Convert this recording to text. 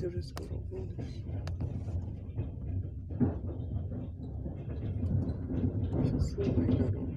Дуже скоро будеш. Щасливої дороги.